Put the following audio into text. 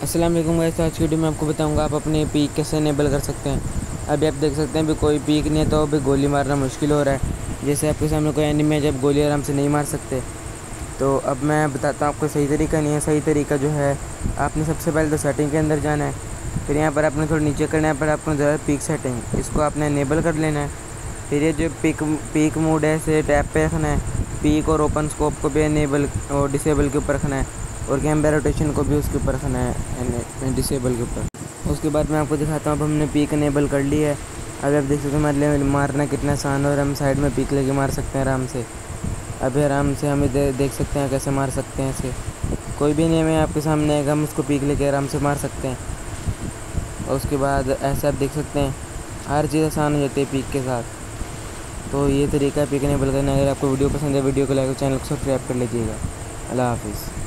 वालेकुम गाइस आज की वीडियो में आपको बताऊँगा आप अपने पीक कैसे इनेबल कर सकते हैं। अभी आप देख सकते हैं अभी कोई पीक नहीं है तो अभी गोली मारना मुश्किल हो रहा है। जैसे आपके सामने कोई एनिमी है, जब गोली आराम से नहीं मार सकते। तो अब मैं बताता हूँ आपको सही तरीका नहीं है। सही तरीका जो है, आपने सबसे पहले तो सेटिंग के अंदर जाना है। फिर यहाँ पर आपने थोड़ा नीचे करना है, पर आपको जो है पीक सेटिंग इसको आपने इनेबल कर लेना है। फिर ये जो पीक पीक मोड है, इसे टैप पे रखना है। पीक और ओपन स्कोप को भी इनेबल और डिसेबल के ऊपर रखना है। और कैमरा रोटेशन को भी उसके ऊपर रखना है डिसेबल के ऊपर। उसके बाद मैं आपको दिखाता हूँ, अब हमने पीक इनेबल कर ली है। अभी आप देख सकते हैं लिए मारना कितना आसान और हम साइड में पीक लेके मार सकते हैं आराम से। अभी आराम से हम इधर देख सकते हैं कैसे मार सकते हैं इसे। कोई भी नहीं है आपके सामने आएगा, हम उसको पीक लेके आराम से मार सकते हैं। और उसके बाद ऐसे आप देख सकते हैं, हर चीज़ आसान हो जाती है पीक के साथ। तो ये तरीका है पीक इनेबल करना अगर आपको वीडियो पसंद है, वीडियो को लाइक और चैनल को सब्सक्राइब कर लीजिएगा। अल्लाह हाफिज़।